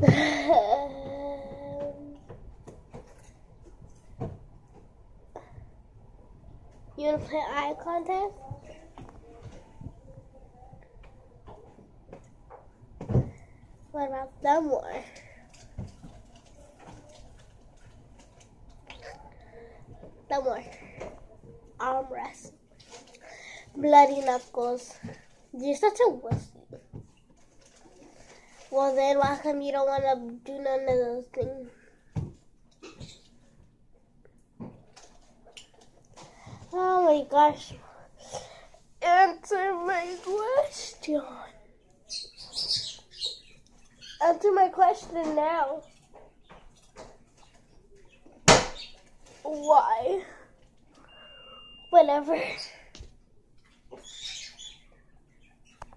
you wanna play eye contest? What about some more? Some more. Armrest. Bloody knuckles. You're such a wussy. Well then why come you don't wanna do none of those things? Oh my gosh. Answer my question. Answer my question now. Why? Whatever.